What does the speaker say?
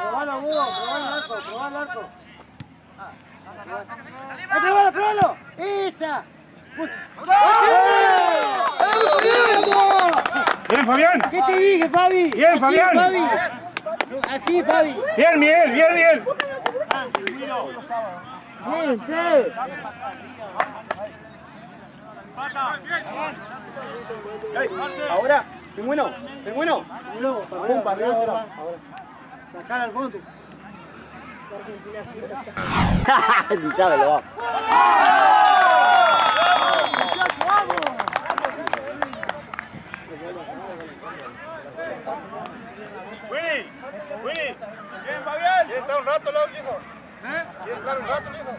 Probalo, Hugo, probalo el arco, probalo el arco. ¡Eh, probalo, probalo! ¡Esa! Bien, Fabián. ¿Qué te dije, Fabi? Bien, Fabián. Fabi. Así, Fabi. Bien, Miguel, bien, bien. Bien, sí. Ahora, pingüino, pingüino. Pum, para arriba. Sacar al fondo. Ni sabe lo va. Willy, Willy. Bien, Fabián. ¿Quiere estar un rato, lo viejo? ¿Eh? ¿Quiere estar un rato, viejo?